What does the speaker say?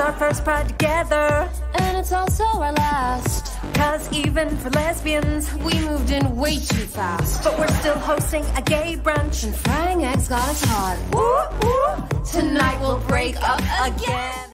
our first pride together. And it's also our last. Cause even for lesbians, We moved in way too fast. but we're still hosting a gay brunch. And frying eggs got us hot. Woo, woo. Tonight we'll break up again.